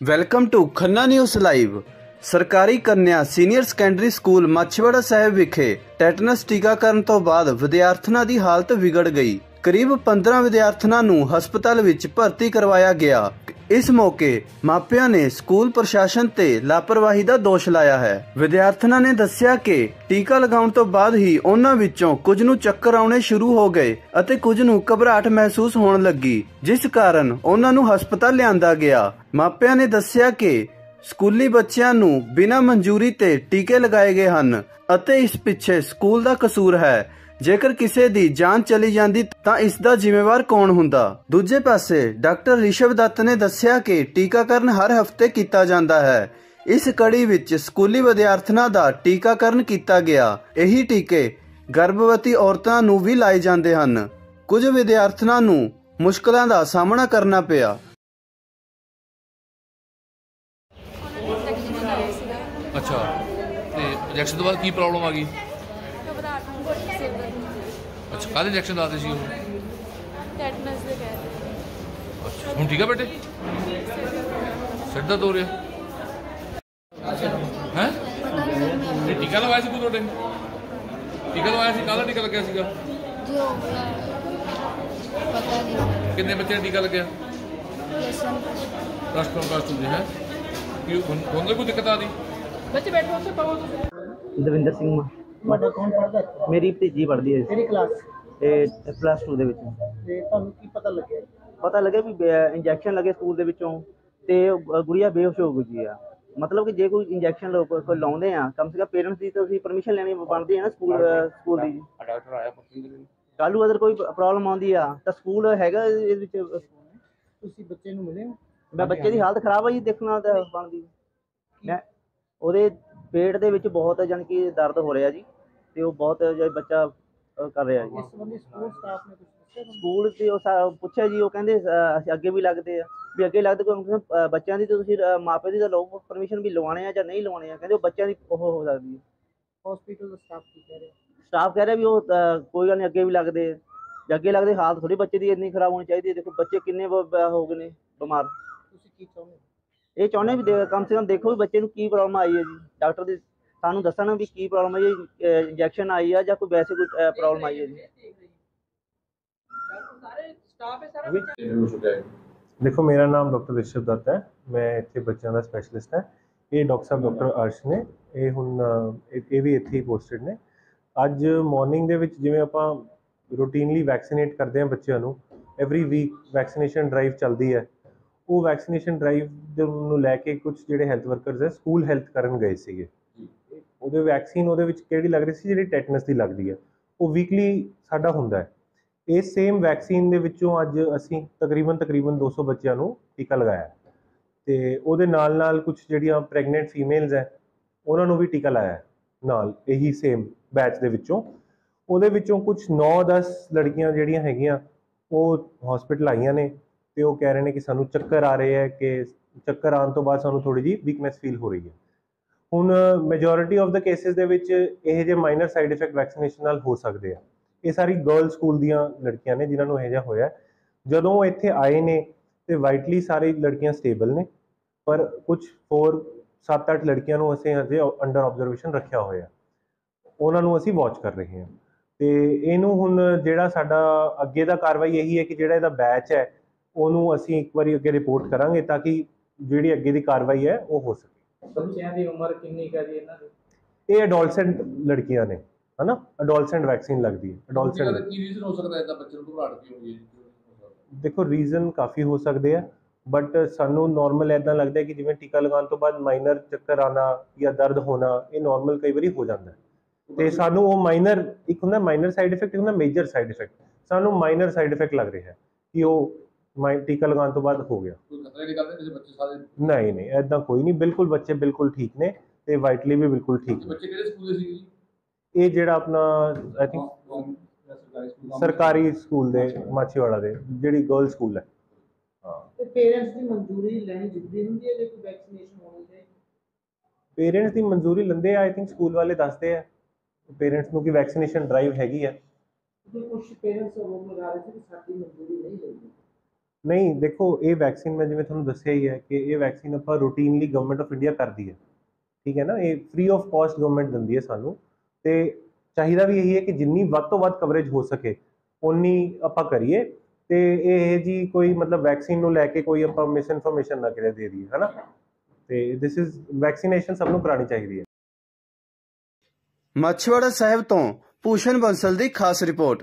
Welcome to Khanna news live ਸਰਕਾਰੀ ਕੰਨਿਆ senior secondary school Machhiwara Sahib ਵਿਖੇ tetanus ਟੀਕਾਕਰਨ ਤੋਂ ਬਾਅਦ ਵਿਦਿਆਰਥਣਾਂ ਦੀ ਹਾਲਤ ਵਿਗੜ ਗਈ ਕਰੀਬ 15 ਵਿਦਿਆਰਥਣਾਂ ਨੂੰ ਹਸਪਤਾਲ ਵਿੱਚ ਭਰਤੀ ਕਰਵਾਇਆ ਗਿਆ ਇਸ ਮੌਕੇ ਮਾਪਿਆਂ ਨੇ ਸਕੂਲ ਪ੍ਰਸ਼ਾਸਨ ਤੇ ਲਾਪਰਵਾਹੀ ਦਾ ਦੋਸ਼ ਲਾਇਆ ਹੈ। ਵਿਦਿਆਰਥਣਾਂ ਨੇ ਦੱਸਿਆ ਕਿ ਟੀਕਾ ਲਗਾਉਣ ਤੋਂ ਬਾਅਦ ਹੀ ਉਹਨਾਂ ਵਿੱਚੋਂ ਕੁਝ ਨੂੰ ਚੱਕਰ ਆਉਣੇ ਸ਼ੁਰੂ ਹੋ ਗਏ ਅਤੇ ਕੁਝ ਨੂੰ ਘਬਰਾਹਟ ਮਹਿਸੂਸ ਹੋਣ ਲੱਗੀ, ਜਿਸ ਕਾਰਨ ਉਹਨਾਂ ਨੂੰ ਹਸਪਤਾਲ ਲਿਆਂਦਾ ਗਿਆ। ਮਾਪਿਆਂ ਨੇ ਦੱਸਿਆ ਕਿ ਸਕੂਲੀ ਬੱਚਿਆਂ ਨੂੰ ਬਿਨਾਂ ਮਨਜ਼ੂਰੀ ਤੇ ਟੀਕੇ ਲਗਾਏ ਗਏ ਹਨ ਅਤੇ ਇਸ ਪਿੱਛੇ ਸਕੂਲ ਦਾ ਕਸੂਰ ਹੈ। ਜੇਕਰ ਕਿਸੇ ਦੀ ਜਾਨ ਚਲੀ ਜਾਂਦੀ ਤਾਂ ਇਸ ਦਾ ਜ਼ਿੰਮੇਵਾਰ ਕੌਣ ਹੁੰਦਾ? ਦੂਜੇ ਪਾਸੇ, ਡਾਕਟਰ ਰਿਸ਼ਵ ਦੱਤ ਨੇ ਦੱਸਿਆ ਕਿ ਟੀਕਾਕਰਨ ਹਰ ਹਫ਼ਤੇ ਕੀਤਾ ਜਾਂਦਾ ਹੈ। ਇਸ ਕੜੀ ਵਿੱਚ ਸਕੂਲੀ ਵਿਦਿਆਰਥਣਾਂ ਦਾ ਟੀਕਾਕਰਨ ਕੀਤਾ ਗਿਆ। ਇਹੀ ਟੀਕੇ ਗਰਭਵਤੀ ਔਰਤਾਂ ਨੂੰ ਵੀ ਲਾਏ ਜਾਂਦੇ ਹਨ। ਕੁਝ ਵਿਦਿਆਰਥਣਾਂ ਨੂੰ ਮੁਸ਼ਕਲਾਂ ਦਾ ਸਾਹਮਣਾ ਕਰਨਾ ਪਿਆ। ਅੱਛਾ, ਤੇ ਇੰਜੈਕਸ਼ਨ ਤੋਂ ਬਾਅਦ ਕੀ ਪ੍ਰੋਬਲਮ ਆ ਗਈ ਘਬਰਾਹਟ ਨੂੰ ਗੋਲੀ ਸਿਰ ਦਰਦ ਅੱਛਾ ਕਾਹਦੇ ਇੰਜੈਕਸ਼ਨ ਲਾਤੇ ਸੀ ਉਹ? ਟੈਟਨਸ ਦੇ ਕਹਿ ਅੱਛਾ ਹੁਣ ਠੀਕ ਆ ਬੇਟੇ? ਸਿਰ ਦਰਦ ਹੋ ਰਿਹਾ? ਹੈ? ਇਹ ਟੀਕਾ ਲਵਾਇਆ ਸੀ ਕੋਈ ਤੁਹਾਡੇ? ਟੀਕਾ ਲਵਾਇਆ ਸੀ? ਕਾਹਦਾ ਟੀਕਾ ਲੱਗਿਆ ਸੀਗਾ? ਜੀ ਪਤਾ ਨਹੀਂ। ਕਿੰਨੇ ਬੱਚਿਆਂ ਨੂੰ ਟੀਕਾ ਲੱਗਿਆ? Lesson plus two plus two ਦੇ ਹੈ? ਕੀ ਤਾਂ ਕੋਈ ਦਿੱਕਤ ਆ ਰਹੀ? ਬੱਚੇ ਬੈਠੋ ਉੱਥੇ ਪਾਓ ਤੁਸੀਂ। ਦਵਿੰਦਰ ਸਿੰਘ ਮਾ ਤੁਹਾਡਾ ਕੌਣ ਪੜਦਾ ਹੈ ਮੇਰੀ ਭਤੀਜੀ ਪੜ੍ਹਦੀ ਹੈ ਕਿਹੜੀ ਕਲਾਸ ਇਹ ਪਲੱਸ 2 ਦੇ ਵਿੱਚ। ਤੇ ਤੁਹਾਨੂੰ ਕੀ ਪਤਾ ਲੱਗਿਆ? ਪਤਾ ਲੱਗਿਆ ਵੀ ਇੰਜੈਕਸ਼ਨ ਲੱਗੇ ਸਕੂਲ ਦੇ ਵਿੱਚੋਂ ਤੇ ਗੁੜੀਆ ਬੇਹੋਸ਼ ਹੋ ਗਈ ਆ ਮਤਲਬ ਕਿ ਜੇ ਕੋਈ ਇੰਜੈਕਸ਼ਨ ਕੋਈ ਲਾਉਂਦੇ ਆ ਕਮ ਸੇ ਕਮ ਪੇਰੈਂਟਸ ਦੀ ਤਾਂ ਤੁਸੀਂ ਪਰਮਿਸ਼ਨ ਲੈਣੀ ਬਣਦੀ ਹੈ ਨਾ ਸਕੂਲ ਸਕੂਲ ਦੀ। ਡਾਕਟਰ ਆਇਆ ਨੂੰ ਅਗਰ ਕੋਈ ਪ੍ਰੋਬਲਮ ਆਉਂਦੀ ਆ ਤਾਂ ਸਕੂਲ ਹੈਗਾ ਇਹਦੇ ਵਿੱਚ। ਤੁਸੀਂ ਬੱਚੇ ਨੂੰ ਮਿਲੇ ਹੋ? ਮੈਂ ਬੱਚੇ ਦੀ ਹਾਲਤ ਖਰਾਬ ਆ ਜੀ ਦੇਖਣਾ ਤਾਂ ਬਣਦੀ। ਮੈਂ ਉਹਦੇ ਪੇਟ ਦੇ ਵਿੱਚ ਬਹੁਤ ਜਾਣੀ ਕਿ ਦਰਦ ਹੋ ਰਿਹਾ ਜੀ ਤੇ ਉਹ ਬਹੁਤ ਜਿਹਾ ਬੱਚਾ ਕਰ ਰਿਹਾ ਜੀ। ਇਸ ਸੰਬੰਧੀ ਸਕੂਲ ਸਟਾਫ ਨੇ ਕੁਝ ਦੱਸਿਆ ਤੁਹਾਨੂੰ? ਸਕੂਲ ਤੇ ਉਹ ਸਾ- ਪੁੱਛਿਆ ਜੀ ਉਹ ਕਹਿੰਦੇ ਅਸੀਂ ਅੱਗੇ ਵੀ ਲੱਗਦੇ ਆ ਵੀ ਅੱਗੇ ਲੱਗਦੇ ਕਿਉਂਕਿ ਅਹ, ਬੱਚਿਆਂ ਦੀ ਤਾਂ ਤੁਸੀਂ ਮਾਪੇ ਦੀ ਤਾਂ ਲਓ ਪਰਮਿਸ਼ਨ ਵੀ ਲਵਾਉਣੇ ਆ ਜਾਂ ਨਹੀਂ ਲਵਾਉਣੇ ਆ ਕਹਿੰਦੇ ਉਹ ਬੱਚਿਆਂ ਦੀ ਉਹ ਹੋ ਸਕਦੀ ਹੈ ਹਸਪੀਟਲ ਦਾ ਸਟਾਫ ਕੀ ਕਹਿ ਰਿਹਾ? ਸਟਾਫ ਕਹਿ ਰਿਹਾ ਵੀ ਉਹ ਕੋਈ ਗੱਲ ਨਹੀਂ ਅੱਗੇ ਵੀ ਲੱਗਦੇ ਆ। ਜੇ ਅੱਗੇ ਲੱਗਦੇ ਹਾਲਤ ਥੋੜੀ ਬੱਚੇ ਦੀ ਇੰਨੀ ਖਰਾਬ ਹੋਣੀ ਚਾਹੀਦੀ ਹੈ ਦੇਖੋ ਬੱਚੇ ਕਿੰਨੇ ਬ- ਬ- ਹੋ ਗਏ ਨੇ ਬਿਮਾਰ। ਤੁਸੀਂ ਕੀ ਚਾਹੁੰਦੇ ਹੋ? ਇਹ ਚਾਹੁੰਦੇ ਵੀ ਦੇ- ਕਮ ਸੇ ਕਮ ਦੇਖੋ ਵੀ ਬੱਚੇ ਨੂੰ ਕੀ ਪ੍ਰੋਬਲਮ ਆਈ ਹੈ ਜੀ। ਡਾਕਟਰ ਦੀ ਸਾਨੂੰ ਦੱਸਣ ਵੀ ਕੀ ਪ੍ਰੋਬਲਮ ਹੈ ਜੀ ਇੰਜੈਕਸ਼ਨ ਆਈ ਆ ਜਾਂ ਕੋਈ ਵੈਸੇ ਕੋਈ ਪ੍ਰੋਬਲਮ ਆਈ ਹੈ ਜੀ। ਦੇਖੋ ਮੇਰਾ ਨਾਮ ਡਾਕਟਰ ਰਿਸ਼ਵ ਦੱਤ ਹੈ। ਮੈਂ ਇੱਥੇ ਬੱਚਿਆਂ ਦਾ ਸਪੈਸ਼ਲਿਸਟ ਹਾਂ। ਇਹ ਡਾਕਟਰ ਸਾਹਿਬ ਡਾਕਟਰ ਅਰਸ਼ ਨੇ। ਇਹ ਹੁਣ ਅ, ਇਹ ਇਹ ਵੀ ਇੱਥੇ ਹੀ ਪੋਸਟਡ ਨੇ। ਅੱਜ ਮਾਰਨਿੰਗ ਦੇ ਵਿੱਚ ਜਿਵੇਂ ਆਪਾਂ ਰੂਟੀਨਲੀ ਵੈਕਸੀਨੇਟ ਕਰਦੇ ਹਾਂ ਬੱਚਿਆਂ ਨੂੰ ਐਵਰੀ ਵੀਕ ਵੈਕਸੀਨੇਸ਼ਨ ਡਰਾਈਵ ਚੱਲਦੀ ਹੈ। ਉਹ ਵੈਕਸੀਨੇਸ਼ਨ ਡਰਾਈਵ ਨੂੰ ਲੈ ਕੇ ਕੁਝ ਜਿਹੜੇ ਹੈਲਥ ਵਰਕਰਸ ਹੈ ਸਕੂਲ ਹੈਲਥ ਕਰਨ ਗਏ ਸੀਗੇ। ਉਹਦੇ ਵੈਕਸੀਨ ਉਹਦੇ ਵਿੱਚ ਕਿਹੜੀ ਲੱਗ ਰਹੀ ਸੀ ਜਿਹੜੀ ਟੈਟਨਸ ਦੀ ਲੱਗਦੀ ਹੈ। ਉਹ ਵੀਕਲੀ ਸਾਡਾ ਹੁੰਦਾ ਹੈ। ਇਸ ਸੇਮ ਵੈਕਸੀਨ ਦੇ ਵਿੱਚੋਂ ਅੱਜ ਅਸੀਂ ਤਕਰੀਬਨ ਤਕਰੀਬਨ 200 ਬੱਚਿਆਂ ਨੂੰ ਟੀਕਾ ਲਗਾਇਆ। ਤੇ ਉਹਦੇ ਨਾਲ ਨਾਲ ਕੁਝ ਜਿਹੜੀਆਂ ਪ੍ਰੈਗਨੈਂਟ ਫੀਮੇਲਸ ਹੈ ਉਹਨਾਂ ਨੂੰ ਵੀ ਟੀਕਾ ਲਾਇਆ ਨਾਲ ਇਹੀ ਸੇਮ ਬੈਚ ਦੇ ਵਿੱਚੋਂ। ਉਹਦੇ ਵਿੱਚੋਂ ਕੁਝ 9-10 ਲੜਕੀਆਂ ਜਿਹੜੀਆਂ ਹੈਗੀਆਂ ਉਹ ਹਸਪੀਟਲ ਆਈਆਂ ਨੇ। ਤੇ ਉਹ ਕਹਿ ਰਹੇ ਨੇ ਕਿ ਸਾਨੂੰ ਚੱਕਰ ਆ ਰਹੇ ਹੈ ਕਿ ਚੱਕਰ ਆਉਣ ਤੋਂ ਬਾਅਦ ਸਾਨੂੰ ਥੋੜੀ ਜੀ ਵੀਕਨੈਸ ਫੀਲ ਹੋ ਰਹੀ ਹੈ। ਹੁਣ ਮੈਜੋਰਿਟੀ ਆਫ ਦਾ ਕੇਸਿਸ ਦੇ ਵਿੱਚ ਇਹ ਜਿਹੇ ਮਾਈਨਰ ਸਾਈਡ ਇਫੈਕਟ ਵੈਕਸੀਨੇਸ਼ਨ ਨਾਲ ਹੋ ਸਕਦੇ ਆ। ਇਹ ਸਾਰੀ ਗਰਲ ਸਕੂਲ ਦੀਆਂ ਲੜਕੀਆਂ ਨੇ ਜਿਨ੍ਹਾਂ ਨੂੰ ਇਹ ਜਿਹਾ ਹੋਇਆ। ਜਦੋਂ ਉਹ ਇੱਥੇ ਆਏ ਨੇ ਤੇ ਵਾਈਟਲੀ ਸਾਰੇ ਲੜਕੀਆਂ ਸਟੇਬਲ ਨੇ, ਪਰ ਕੁਝ 4 7-8 ਲੜਕੀਆਂ ਨੂੰ ਅਸੀਂ ਹਜੇ ਅੰਡਰ ਆਬਜ਼ਰਵੇਸ਼ਨ ਰੱਖਿਆ ਹੋਇਆ। ਉਹਨਾਂ ਨੂੰ ਅਸੀਂ ਵਾਚ ਕਰ ਰਹੇ ਹਾਂ। ਤੇ ਇਹਨੂੰ ਹੁਣ ਜਿਹੜਾ ਸਾਡਾ ਅੱਗੇ ਦਾ ਕਾਰਵਾਈ ਇਹੀ ਹੈ ਕਿ ਜਿਹੜਾ ਇਹਦਾ ਬੈਚ ਹੈ ਉਹਨੂੰ ਅਸੀਂ ਇੱਕ ਵਾਰੀ ਅੱਗੇ ਰਿਪੋਰਟ ਕਰਾਂਗੇ ਤਾਂ ਕਿ ਜਿਹੜੀ ਅੱਗੇ ਦੀ ਕਾਰਵਾਈ ਹੈ ਉਹ ਹੋ ਸਕੇ। ਬੱਚਿਆਂ ਦੀ ਉਮਰ ਕਿੰਨੀ ਕੁ ਹੈ ਜੀ ਇਹਨਾਂ ਦੀ? ਇਹ ਅਡੋਲਸੈਂਟ ਲੜਕੀਆਂ ਨੇ ਹਨਾ? ਅਡੋਲਸੈਂਟ ਵੈਕਸੀਨ ਲੱਗਦੀ ਹੈ ਅਡੋਲਸੈਂਟ ਕੀ ਰੀਜ਼ਨ ਹੋ ਸਕਦਾ ਹੈ ਤਾਂ ਬੱਚੇ ਨੂੰ ਘਬਰਾਹਟ ਕਿਉਂ ਹੋਈ ਦੇਖੋ ਰੀਜ਼ਨ ਕਾਫੀ ਹੋ ਸਕਦੇ ਆ ਬਟ ਸਾਨੂੰ ਨਾਰਮਲ ਐਦਾਂ ਲੱਗਦਾ ਕਿ ਜਿਵੇਂ ਟੀਕਾ ਲਗਾਉਣ ਤੋਂ ਬਾਅਦ ਮਾਈਨਰ ਚੱਕਰ ਆਣਾ ਜਾਂ ਦਰਦ ਹੋਣਾ ਇਹ ਨਾਰਮਲ ਕਈ ਵਾਰੀ ਹੋ ਜਾਂਦਾ ਹੈ। ਤੇ ਸਾਨੂੰ ਉਹ ਮਾਈਨਰ ਇੱਕ ਹੁੰਦਾ ਮਾਈਨਰ ਸਾਈਡ ਇਫੈਕਟ ਇੱਕ ਹੁੰਦਾ ਮੇਜਰ ਸਾਈਡ ਇਫੈਕਟ ਸਾਨੂੰ ਮਾਈਨਰ ਸਾਈਡ ਇਫੈਕਟ ਲੱਗ ਰਿਹਾ ਕਿ ਉਹ ਮਾਈ ਟੀਕਾ ਲਗਾਉਣ ਤੋਂ ਬਾਅਦ ਹੋ ਗਿਆ। ਕੋਈ ਖਤਰੇ ਦੀ ਗੱਲ ਨਹੀਂ ਕਿਸੇ ਬੱਚੇ ਸਾਰੇ ਨਹੀਂ ਨਹੀਂ ਐਦਾਂ ਕੋਈ ਨਹੀਂ ਬਿਲਕੁਲ ਬੱਚੇ ਬਿਲਕੁਲ ਠੀਕ ਨੇ ਤੇ ਵਾਈਟਲੀ ਵੀ ਬਿਲਕੁਲ ਠੀਕ ਨੇ। ਬੱਚੇ ਕਿਹੜੇ ਸਕੂਲ ਦੇ ਸੀ ਜੀ? ਇਹ ਜਿਹੜਾ ਆਪਣਾ ਆਈ ਥਿੰਕ ਸਰਕਾਰੀ ਸਕੂਲ ਦੇ ਮਾਛੀਵਾੜਾ। ਦੇ ਜਿਹੜੀ ਗਰਲ ਸਕੂਲ ਹੈ। ਹਾਂ। ਤੇ ਪੇਰੈਂਟਸ ਦੀ ਮਨਜ਼ੂਰੀ ਲੈਣੀ ਜ਼ਰੂਰੀ ਹੁੰਦੀ ਹੈ ਜੇ ਕੋਈ ਵੈਕਸੀਨੇਸ਼ਨ ਹੋਣੀ ਚਾਹੀਦੀ ਪੇਰੈਂਟਸ ਦੀ ਮਨਜ਼ੂਰੀ ਲੈਂਦੇ ਆ ਆਈ ਥਿੰਕ ਸਕੂਲ ਵਾਲੇ ਦੱਸਦੇ ਆ। ਪੇਰੈਂਟਸ ਨੂੰ ਕਿ ਵੈਕਸੀਨੇਸ਼ਨ ਡਰਾਈਵ ਹੈਗੀ ਆ। ਕੁਝ ਪੇਰੈਂਟਸ ਰੋਕ ਲਗਾ ਰਹੇ ਸੀ ਕਿ ਸਾਡੀ ਮਨਜ਼ੂਰੀ ਨਹੀਂ ਲਈ ਨਹੀਂ, ਦੇਖੋ, ਇਹ ਵੈਕਸੀਨ ਮੈਂ ਜਿਵੇਂ ਤੁਹਾਨੂੰ ਦੱਸਿਆ ਹੀ ਹੈ ਕਿ ਇਹ ਵੈਕਸੀਨ ਆਪਾਂ ਰੂਟੀਨਲੀ ਗਵਰਨਮੈਂਟ ਆਫ ਇੰਡੀਆ ਕਰਦੀ ਹੈ। ਠੀਕ ਹੈ ਨਾ? ਇਹ ਫ੍ਰੀ ਆਫ ਕਾਸਟ ਗਵਰਨਮੈਂਟ ਦਿੰਦੀ ਹੈ ਸਾਨੂੰ। ਤੇ ਚਾਹੀਦਾ ਵੀ ਇਹੀ ਹੈ ਕਿ ਜਿੰਨੀ ਵੱਧ ਤੋਂ ਵੱਧ ਕਵਰੇਜ ਹੋ ਸਕੇ ਉਨੀ ਆਪਾਂ ਕਰੀਏ। ਤੇ ਇਹ ਜੀ ਕੋਈ ਮਤਲਬ ਵੈਕਸੀਨ ਨੂੰ ਲੈ ਕੇ ਕੋਈ ਆਪਾਂ ਮਿਸ ਇਨਫੋਰਮੇਸ਼ਨ ਨਾ ਕਿਤੇ ਦੇ ਦਈਏ, ਹਨਾ? ਤੇ ਦਿਸ ਇਜ਼ ਵੈਕਸੀਨੇਸ਼ਨ ਸਭ ਨੂੰ ਕਰਾਉਣੀ ਚਾਹੀਦੀ ਹੈ। ਮੱਛਵਾੜਾ ਸਾਹਿਬ ਤੋਂ ਭੂਸ਼ਣ ਬੰਸਲ ਦੀ ਖਾਸ ਰਿਪੋਰਟ।